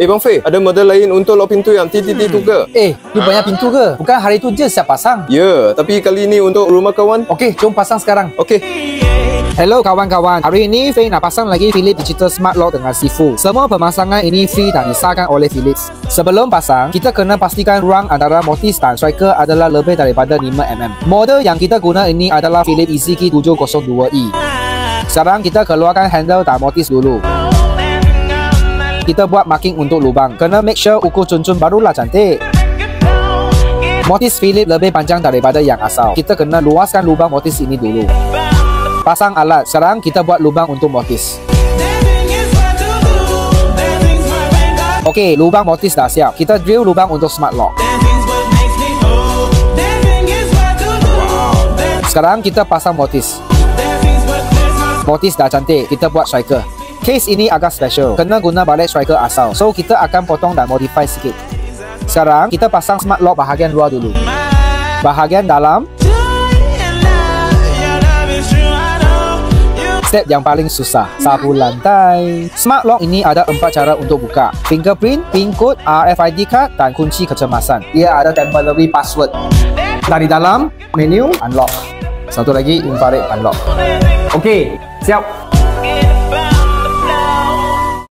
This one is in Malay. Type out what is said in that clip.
Eh Bang Fei, ada model lain untuk lock pintu yang TTT tu ke? Eh, ni banyak pintu ke? Bukan hari tu je siap pasang. Ya, tapi kali ni untuk rumah kawan. Okey, jom pasang sekarang. Okey. Hello kawan-kawan, hari ini Faye nak pasang lagi Philips Digital Smart Lock dengan Sifu. Semua pemasangan ini free dan disahkan oleh Philips. Sebelum pasang, kita kena pastikan ruang antara Mortis dan Striker adalah lebih daripada 5mm. Model yang kita guna ini adalah Philips EasyKey 702E. Sekarang kita keluarkan handle dan Mortis dulu. Kita buat marking untuk lubang. Kena make sure ukur cun-cun barulah cantik. Mortis Philips lebih panjang daripada yang asal. Kita kena luaskan lubang mortis ini dulu. Pasang alat. Sekarang kita buat lubang untuk mortis. Okey, lubang mortis dah siap. Kita drill lubang untuk smart lock. Sekarang kita pasang mortis. Mortis dah cantik. Kita buat striker. Case ini agak special. Kena guna balik striker asal. So, kita akan potong dan modify sikit. Sekarang, kita pasang smart lock bahagian luar dulu. Bahagian dalam, Step yang paling susah, sapu lantai. Smart lock ini ada empat cara untuk buka. Fingerprint, pin code, RFID card dan kunci kecemasan. Ia ada temporary password. Dari dalam, menu unlock. Satu lagi infrared unlock. Okey, siap.